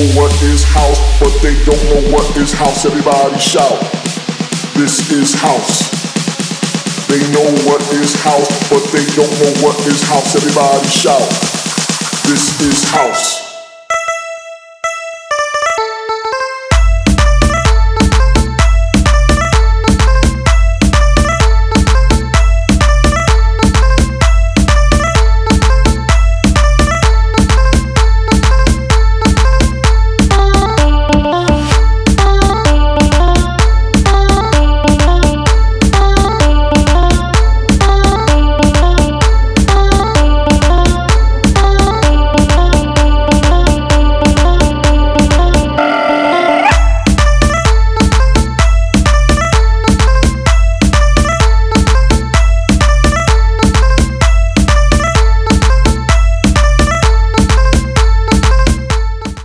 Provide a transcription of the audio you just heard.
know what is house, but they don't know what is house. Everybody shout. This is house. They know what is house, but they don't know what is house. Everybody shout. This is house.